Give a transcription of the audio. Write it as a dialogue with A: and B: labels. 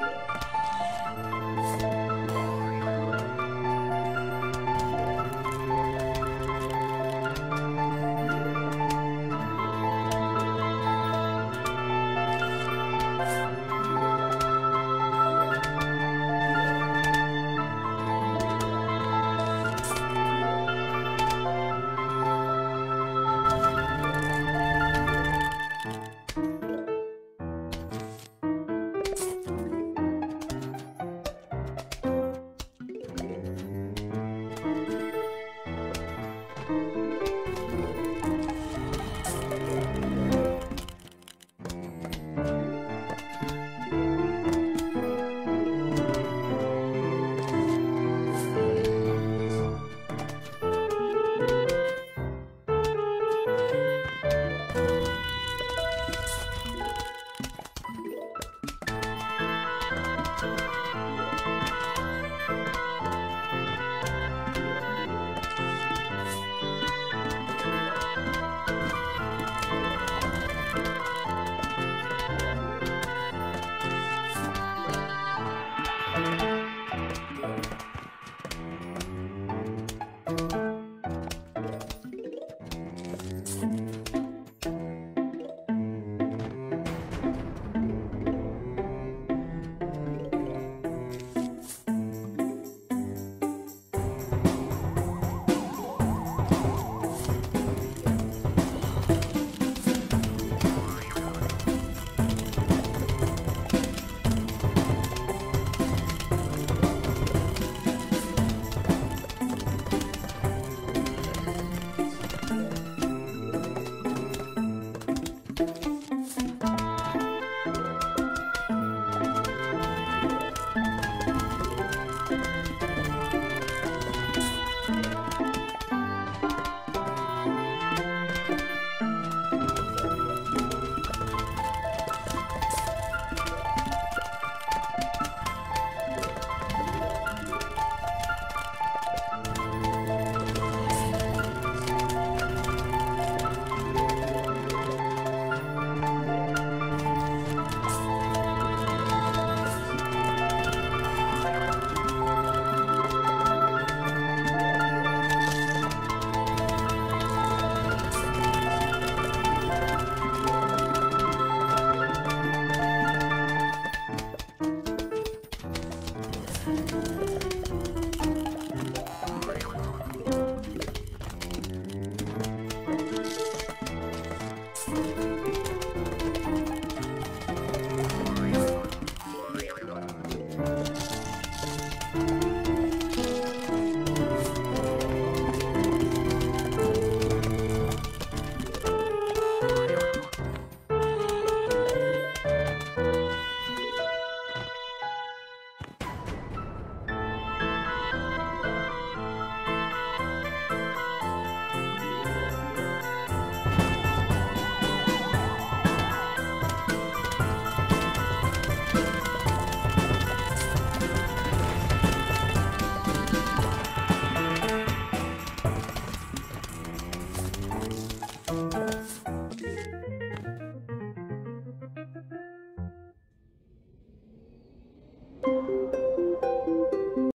A: Bye.